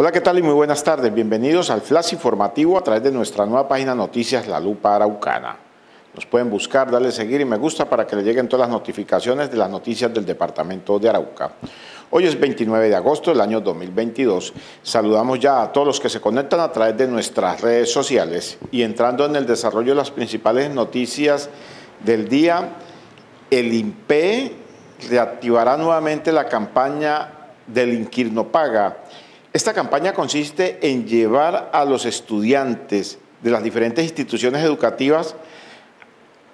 Hola, ¿qué tal y muy buenas tardes? Bienvenidos al flash informativo a través de nuestra nueva página Noticias La Lupa Araucana. Nos pueden buscar, darle seguir y me gusta para que le lleguen todas las notificaciones de las noticias del departamento de Arauca. Hoy es 29 de agosto del año 2022. Saludamos ya a todos los que se conectan a través de nuestras redes sociales y entrando en el desarrollo de las principales noticias del día, el INPE reactivará nuevamente la campaña del Inquirno Paga esta campaña consiste en llevar a los estudiantes de las diferentes instituciones educativas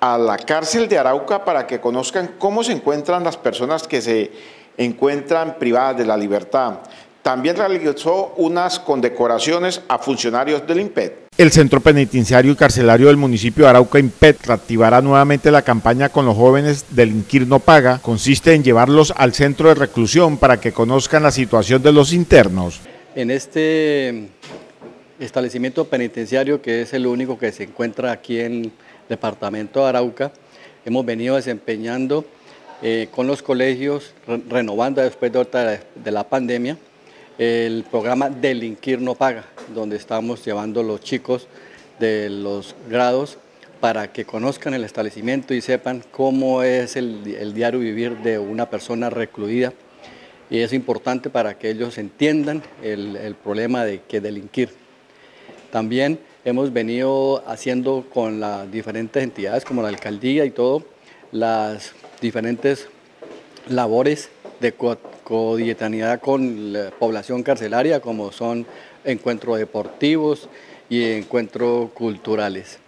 a la cárcel de Arauca para que conozcan cómo se encuentran las personas que se encuentran privadas de la libertad. También realizó unas condecoraciones a funcionarios del IMPED. El Centro Penitenciario y Carcelario del municipio de Arauca IMPED reactivará nuevamente la campaña con los jóvenes del Inquir no paga. Consiste en llevarlos al centro de reclusión para que conozcan la situación de los internos. En este establecimiento penitenciario, que es el único que se encuentra aquí en el departamento de Arauca, hemos venido desempeñando eh, con los colegios, renovando después de, de la pandemia, el programa Delinquir no paga, donde estamos llevando los chicos de los grados para que conozcan el establecimiento y sepan cómo es el, diario vivir de una persona recluida. Y es importante para que ellos entiendan el, problema de que delinquir. También hemos venido haciendo con las diferentes entidades como la alcaldía y todo, las diferentes labores de codietanidad con la población carcelaria, como son encuentros deportivos y encuentros culturales.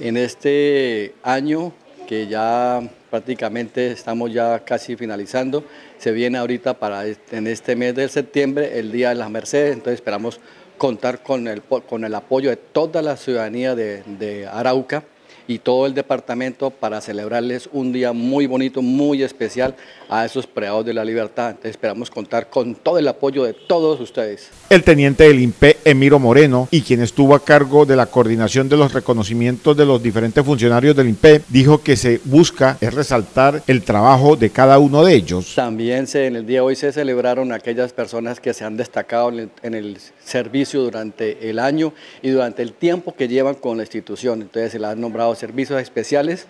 En este año, que ya prácticamente estamos ya casi finalizando, se viene ahorita para en este mes de septiembre el Día de las Mercedes, entonces esperamos contar con el, con el apoyo de toda la ciudadanía de, de Arauca y todo el departamento para celebrarles un día muy bonito, muy especial a esos preados de la libertad. Entonces esperamos contar con todo el apoyo de todos ustedes. El teniente del INPE, Emiro Moreno, y quien estuvo a cargo de la coordinación de los reconocimientos de los diferentes funcionarios del INPE, dijo que se busca es resaltar el trabajo de cada uno de ellos. También se, en el día de hoy se celebraron aquellas personas que se han destacado en el, en el servicio durante el año y durante el tiempo que llevan con la institución. Entonces se les han nombrado servicios especiales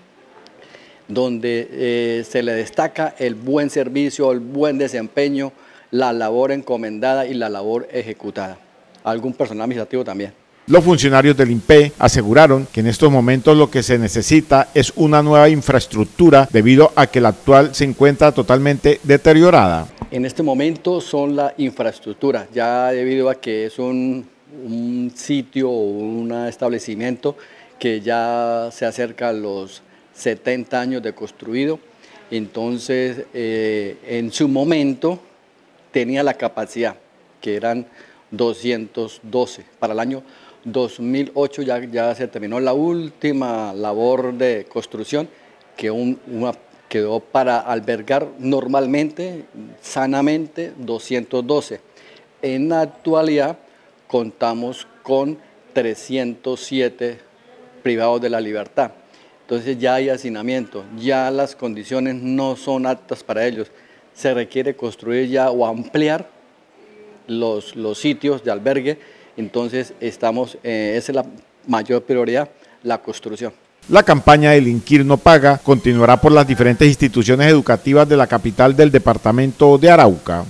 donde eh, se le destaca el buen servicio, el buen desempeño, la labor encomendada y la labor ejecutada. Algún personal administrativo también. Los funcionarios del INPE aseguraron que en estos momentos lo que se necesita es una nueva infraestructura debido a que la actual se encuentra totalmente deteriorada. En este momento son la infraestructura, ya debido a que es un, sitio o un establecimiento que ya se acerca a los 70 años de construido, entonces eh, en su momento tenía la capacidad, que eran 212. Para el año 2008 ya, ya se terminó la última labor de construcción, que una, quedó para albergar normalmente, sanamente, 212. En la actualidad contamos con 307 privados de la libertad. Entonces ya hay hacinamiento, ya las condiciones no son aptas para ellos. Se requiere construir ya o ampliar los, los sitios de albergue, entonces estamos, eh, esa es la mayor prioridad, la construcción. La campaña del Inquir no paga continuará por las diferentes instituciones educativas de la capital del departamento de Arauca.